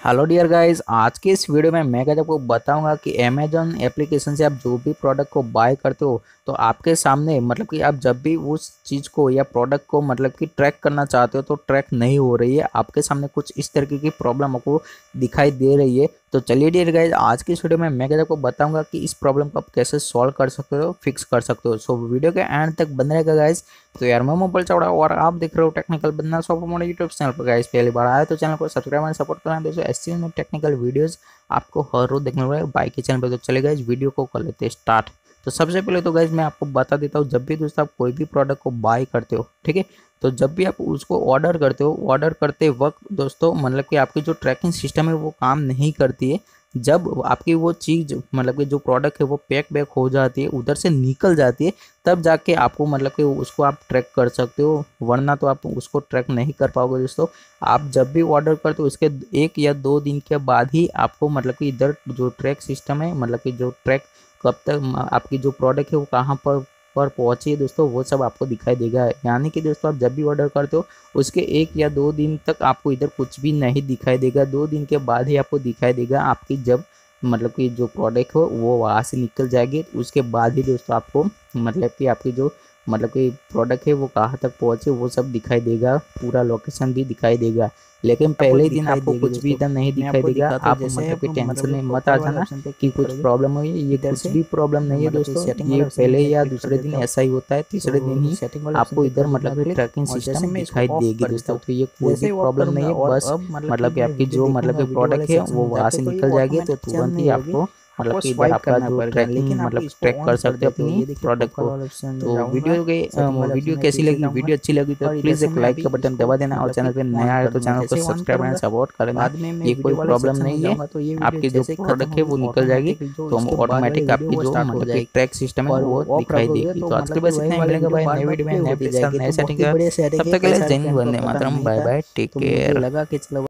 Hello dear guys आज के इस वीडियो में मैं आपको बताऊँगा कि अमेजोन एप्लीकेशन से आप जो भी प्रोडक्ट को बाय करते हो तो आपके सामने मतलब कि आप जब भी उस चीज़ को या प्रोडक्ट को मतलब कि ट्रैक करना चाहते हो तो ट्रैक नहीं हो रही है। आपके सामने कुछ इस तरीके की प्रॉब्लम आपको दिखाई दे रही है। तो चलिए डियर गाइज़ आज की वीडियो में मैं आपको बताऊँगा कि इस प्रॉब्लम को आप कैसे सॉल्व कर सकते हो फिक्स कर सकते हो। सो वीडियो के एंड तक बन रहेगा गाइज़ तो यार, मैं मोबाइल चौड़ा और आप देख रहे हो टेक्निकल बंदा सॉफ हमारे यूट्यूब चैनल पर। गाइज़ पहली बार आया तो चैनल को सब्सक्राइब एंड सपोर्ट करना। दोस्तों, ऐसी में टेक्निकल वीडियोज़ आपको हर रोज देखने को बाइक के चैनल पर। तो चले गए वीडियो को कर लेते स्टार्ट तो सबसे पहले तो गाइज़ मैं आपको बता देता हूँ, जब भी दोस्तों आप कोई भी प्रोडक्ट को बाय करते हो, ठीक है? तो जब भी आप उसको ऑर्डर करते हो ऑर्डर करते वक्त दोस्तों मतलब कि आपकी जो ट्रैकिंग सिस्टम है, वो काम नहीं करती है। जब आपकी वो चीज़ मतलब कि जो प्रोडक्ट है, वो पैक बैक हो जाती है, उधर से निकल जाती है, तब जाके आपको मतलब कि उसको आप ट्रैक कर सकते हो, वरना तो आप उसको ट्रैक नहीं कर पाओगे दोस्तों। आप जब भी ऑर्डर करते हो, उसके एक या दो दिन के बाद ही आपको मतलब कि इधर जो ट्रैक सिस्टम है मतलब कि जो ट्रैक कब तक आपकी जो प्रोडक्ट है वो कहाँ पर पर पहुँची है दोस्तों, वो सब आपको दिखाई देगा। यानी कि दोस्तों, आप जब भी ऑर्डर करते हो, उसके एक या दो दिन तक आपको इधर कुछ भी नहीं दिखाई देगा। दो दिन के बाद ही आपको दिखाई देगा आपकी जब मतलब कि जो प्रोडक्ट हो वो वहाँ से निकल जाएगी। उसके बाद ही दोस्तों आपको मतलब कि आपकी जो मतलब कि प्रोडक्ट है वो कहाँ तक पहुँचे वो सब दिखाई देगा। पूरा लोकेशन भी दिखाई देगा। लेकिन पहले दिन आपको कुछ भी इधर नहीं दिखाई देगा। आप मतलब कि टेंशन में मत आ जाना कि कुछ प्रॉब्लम हुई ये कुछ भी प्रॉब्लम नहीं है दोस्तों। ये पहले या दूसरे दिन ऐसा ही होता है तीसरे दिन ही आपको इधर मतलब कि ट्रैकिंग सिस्टम में दिखाई देगी दोस्तों। तो ये कोई भी प्रॉब्लम नहीं है बस मतलब कि आपकी जो मतलब कि प्रोडक्ट है वो वहाँ से निकल जाएगी तो तुरंत ही आपको मतलब कि इधर आपका जो ट्रैकिंग मतलब ट्रैक कर सकते हो अपनी प्रोडक्ट को। तो वीडियो के वीडियो कैसी लगी? वीडियो अच्छी लगी तो प्लीज़ एक लाइक का बटन दबा देना और चैनल पे नया है तो चैनल को सब्सक्राइब एंड सपोर्ट करना ये कोई प्रॉब्लम नहीं है। आपकी जो प्रोडक्ट है वो निकल जाएगी तो हम ऑटोमेटिक आपकी जो मतलब कि ट्रैक सिस्टम है वो दिखाई देगी। तो आज के बस इतना ही मिलेगा भाई नए वीडियो में नए नए सेटिंग तब तक के लिए Jai Hind Vande Mataram bye bye take care लगा कि चलो